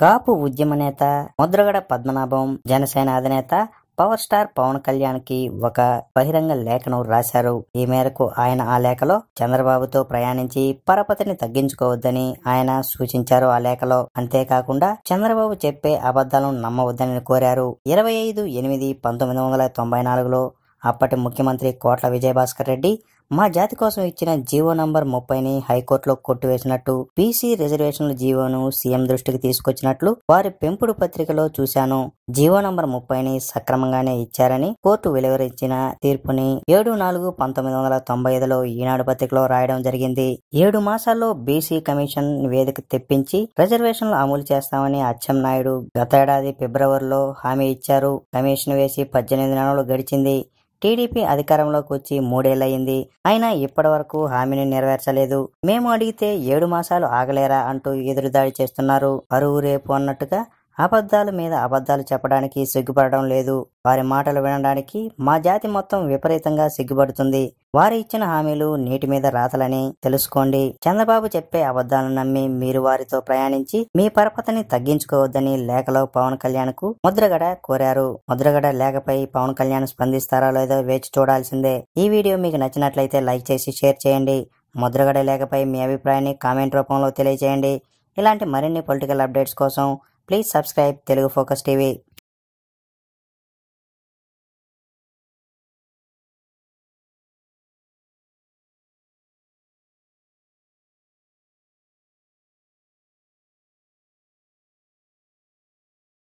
కాపు ఉద్యమ నేత ముద్రగడ పద్మనాభం జనసేన అధినేత పవర్ స్టార్ పవన్ కళ్యాణ్కి ఒక బహిరంగ లేఖను రాశారు. ఈ మేరకు ఆయన ఆ లేఖలో చంద్రబాబుతో ప్రయాణించి పరపతిని తగ్గించుకోవద్దని ఆయన సూచించారు ఆ లేఖలో. అంతేకాకుండా చంద్రబాబు చెప్పే అబద్ధాలను నమ్మవద్దని కోరారు. ఇరవై ఐదు ఎనిమిది పంతొమ్మిది వందల తొంభై నాలుగులో అప్పటి ముఖ్యమంత్రి కోట్ల విజయభాస్కర్ రెడ్డి మా జాతి కోసం ఇచ్చిన జీవో నంబర్ ముప్పైని హైకోర్టులో కొట్టివేసినట్టు బీసీ రిజర్వేషన్ల జీవోను సీఎం దృష్టికి తీసుకొచ్చినట్లు వారి పెంపుడు పత్రికలో చూశాను. జీవో నంబర్ ముప్పైని సక్రమంగానే ఇచ్చారని కోర్టు వెలువరించిన తీర్పుని ఏడు నాలుగు పంతొమ్మిది వందల తొంభై ఐదులో ఈనాడు పత్రికలో రాయడం జరిగింది. ఏడు మాసాల్లో బీసీ కమిషన్ నివేదిక తెప్పించి రిజర్వేషన్లు అమలు చేస్తామని అచ్చెన్నాయుడు గతేడాది ఫిబ్రవరిలో హామీ ఇచ్చారు. కమిషన్ వేసి పద్దెనిమిది నెలలు గడిచింది. టీడీపీ అధికారంలోకి వచ్చి మూడేళ్ళయింది అయినా ఇప్పటి వరకు హామీని నెరవేర్చలేదు. మేము అడిగితే ఏడు మాసాలు ఆగలేరా అంటూ ఎదురుదాడి చేస్తున్నారు. అరువు రేపు అన్నట్టుగా అబద్ధాల మీద అబద్ధాలు చెప్పడానికి సిగ్గుపడడం లేదు. వారి మాటలు వినడానికి మా జాతి మొత్తం విపరీతంగా సిగ్గుపడుతుంది. వారు ఇచ్చిన హామీలు నీటి మీద రాతలని తెలుసుకోండి. చంద్రబాబు చెప్పే అబద్ధాలను నమ్మి మీరు వారితో ప్రయాణించి మీ పరపతిని తగ్గించుకోవద్దని లేఖలో పవన్ కళ్యాణ్కు ముద్రగడ కోరారు. ముద్రగడ లేఖపై పవన్ కళ్యాణ్ స్పందిస్తారా లేదో వేచి చూడాల్సిందే. ఈ వీడియో మీకు నచ్చినట్లయితే లైక్ చేసి షేర్ చేయండి. ముద్రగడ లేఖపై మీ అభిప్రాయాన్ని కామెంట్ రూపంలో తెలియజేయండి. ఇలాంటి మరిన్ని పొలిటికల్ అప్డేట్స్ కోసం please subscribe Telugu focus TV